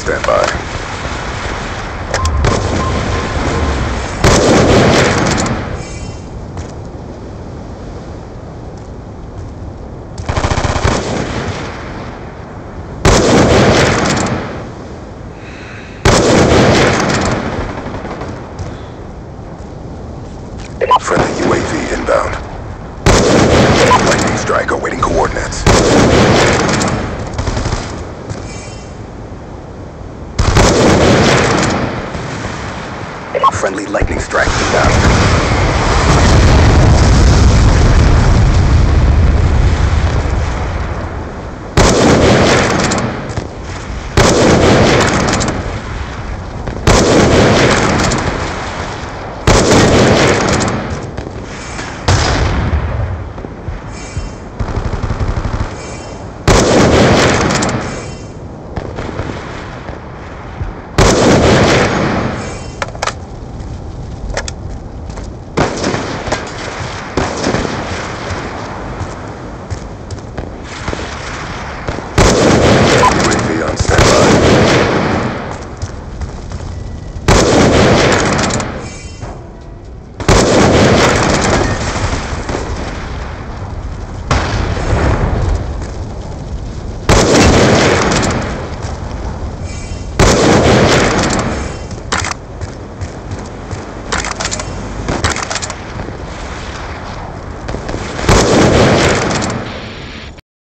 Stand by. friendly friendly lightning strike.